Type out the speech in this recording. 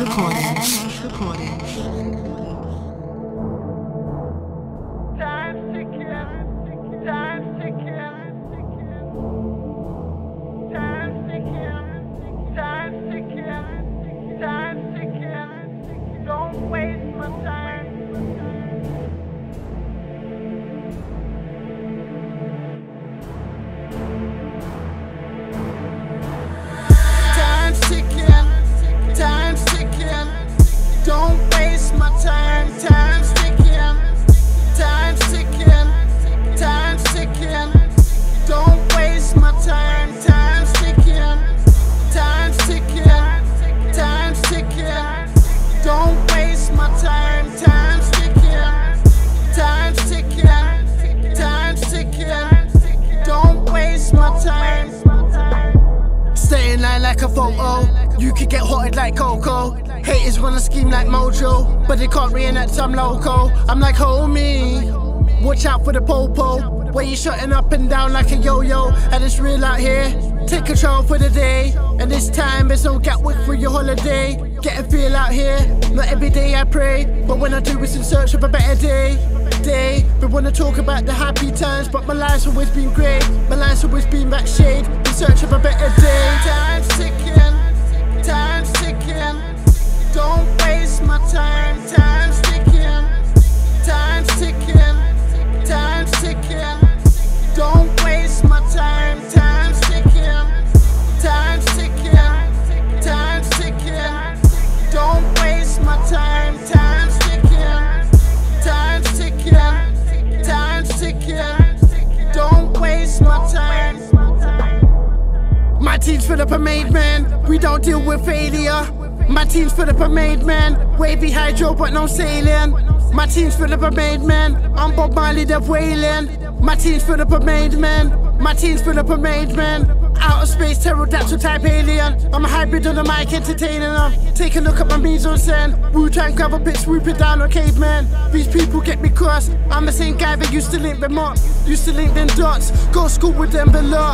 Recordings. Recordings. Like a photo. You could get hotted like Coco. Haters wanna scheme like Mojo, but they can't reenact some loco. I'm like, homie, watch out for the popo. Where you shutting up and down like a yo-yo, and it's real out here. Take control for the day, and this time it's no Gatwick for your holiday. Get a feel out here, not every day I pray, but when I do it's in search of a better day. Day, we wanna talk about the happy times, but my life's always been great. My life's always been that shade, in search of a better day. My team's full of a made man. We don't deal with failure. My team's of a made man. Wavy hydro, but no sailing. My team's full of a made man. I'm Bob Marley, the wailing. My team's full of a made man. My team's full of a made man. Outer space, pterodactyl type alien. I'm a hybrid on the mic, entertaining them. Take a look at my means on send. Wu Tang grab a bit, swoop it down on caveman. These people get me crossed. I'm the same guy that used to link them up. Used to link them dots. Go school with them below.